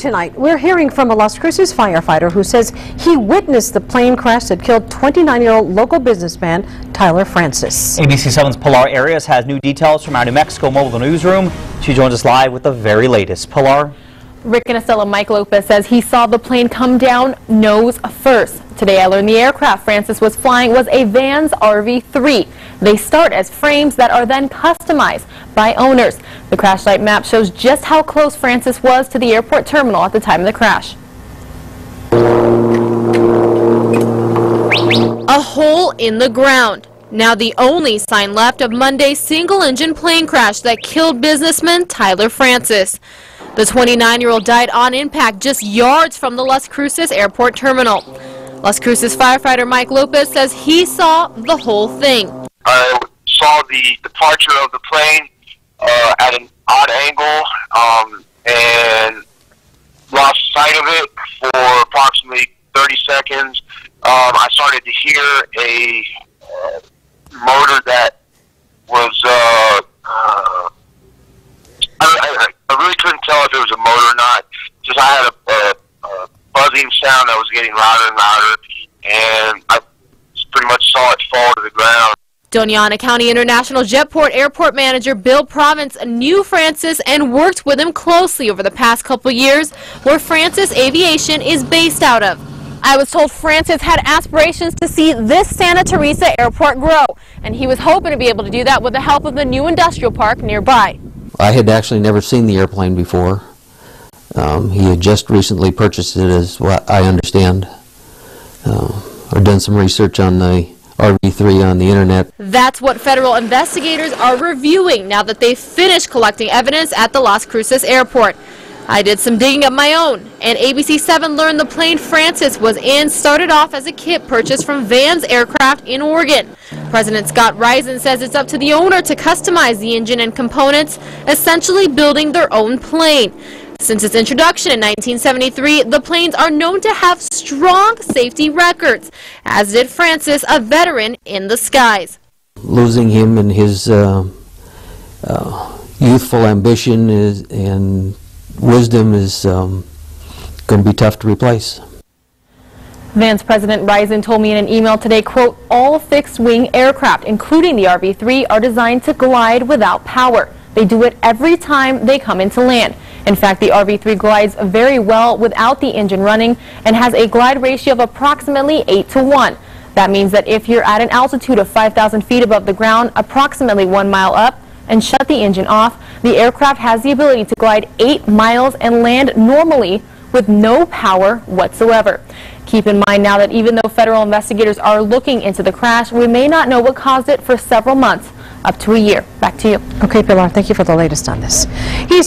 Tonight, we're hearing from a Las Cruces firefighter who says he witnessed the plane crash that killed 29-year-old local businessman Tyler Francis. ABC 7's Pilar Arias has new details from our New Mexico mobile newsroom. She joins us live with the very latest. Pilar? Rick Canestella Mike Lopez says he saw the plane come down nose first. Today I learned the aircraft Francis was flying was a Vans RV-3. They start as frames that are then customized by owners. The crash site map shows just how close Francis was to the airport terminal at the time of the crash. A hole in the ground. Now the only sign left of Monday's single-engine plane crash that killed businessman Tyler Francis. The 29-year-old died on impact just yards from the Las Cruces airport terminal. Las Cruces firefighter Mike Lopez says he saw the whole thing. I saw the departure of the plane uh, at an odd angle um, and lost sight of it for approximately 30 seconds. Um, I started to hear a uh, motor that was uh, uh, I, I, I really couldn't tell if it was a motor or not. Just I had a, a, a buzzing sound that was getting louder and louder, and I pretty much saw it fall to the ground. Doña Ana County International Jetport Airport Manager Bill Province knew Francis and worked with him closely over the past couple years, where Francis Aviation is based out of. I was told Francis had aspirations to see this Santa Teresa airport grow, and he was hoping to be able to do that with the help of the new industrial park nearby. I had actually never seen the airplane before. Um, he had just recently purchased it, as what I understand. Uh, I've done some research on the RV3 on the internet. That's what federal investigators are reviewing now that they've finished collecting evidence at the Las Cruces airport. I did some digging of my own, and ABC7 learned the plane Francis was in started off as a kit purchased from Vans Aircraft in Oregon. President Scott Risen says it's up to the owner to customize the engine and components, essentially building their own plane. Since its introduction in 1973, the planes are known to have strong safety records, as did Francis, a veteran in the skies. Losing him and his uh, uh, youthful ambition is, and wisdom is um, going to be tough to replace. Vans President Risen told me in an email today, quote, all fixed-wing aircraft, including the RV-3, are designed to glide without power. They do it every time they come into land. In fact, the RV-3 glides very well without the engine running and has a glide ratio of approximately 8 to 1. That means that if you're at an altitude of 5,000 feet above the ground, approximately one mile up, and shut the engine off, the aircraft has the ability to glide 8 miles and land normally with no power whatsoever. Keep in mind now that even though federal investigators are looking into the crash, we may not know what caused it for several months, up to a year. Back to you. Okay, Pilar, thank you for the latest on this. He